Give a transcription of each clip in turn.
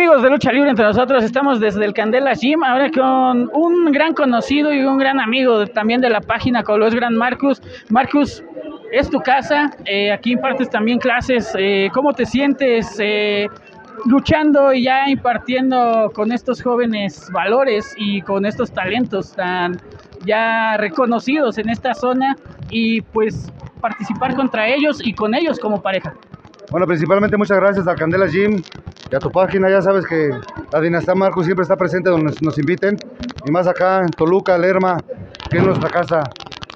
amigos de Lucha Libre entre nosotros? Estamos desde el Candela Gym, ahora con un gran conocido y un gran amigo también de la página, como lo es Gran Marcus. Marcus, es tu casa, eh, aquí impartes también clases. Eh, ¿Cómo te sientes eh, luchando y ya impartiendo con estos jóvenes valores y con estos talentos tan ya reconocidos en esta zona y pues participar contra ellos y con ellos como pareja? Bueno, principalmente muchas gracias a Candela Gym y a tu página. Ya sabes que la dinastía Marcos siempre está presente donde nos, inviten. Y más acá en Toluca, Lerma, que es nuestra casa.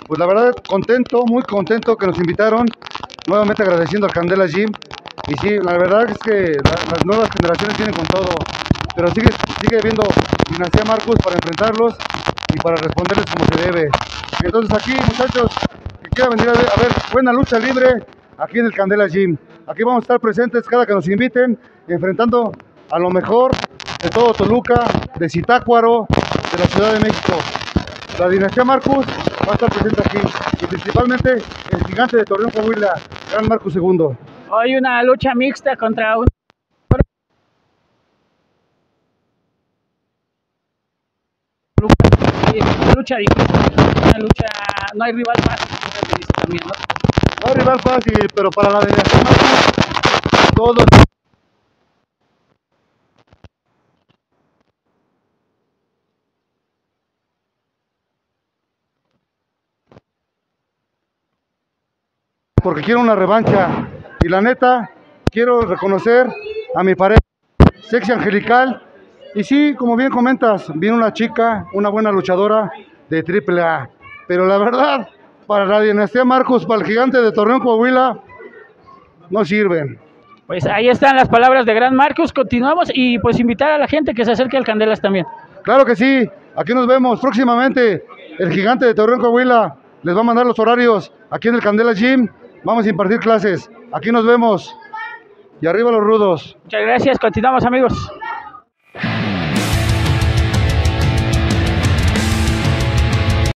Pues la verdad, contento, muy contento que nos invitaron. Nuevamente agradeciendo a Candela Gym. Y sí, la verdad es que las nuevas generaciones vienen con todo. Pero sigue, sigue viendo dinastía Marcos para enfrentarlos y para responderles como se debe. Entonces aquí, muchachos, que quieran venir a ver, a ver buena lucha libre aquí en el Candela Gym. Aquí vamos a estar presentes cada que nos inviten, enfrentando a lo mejor de todo Toluca, de Zitácuaro, de la Ciudad de México. La dinastía Marcus va a estar presente aquí y principalmente el gigante de Torreón Coahuila, Gran Marcus II. Hoy una lucha mixta contra un lucha difícil, una lucha, no hay rival fácil, también, ¿no? No rival fácil, pero para la delegación todo. Porque quiero una revancha. Y la neta, quiero reconocer a mi pareja, sexy angelical. Y sí, como bien comentas, viene una chica, una buena luchadora de triple A. Pero la verdad, para la dinastía Marcos, para el gigante de Torreón Coahuila, no sirven. Pues ahí están las palabras de Gran Marcos. Continuamos y pues invitar a la gente que se acerque al Candelas también. Claro que sí. Aquí nos vemos próximamente. El gigante de Torreón Coahuila les va a mandar los horarios aquí en el Candela Gym. Vamos a impartir clases. Aquí nos vemos. Y arriba los rudos. Muchas gracias. Continuamos amigos.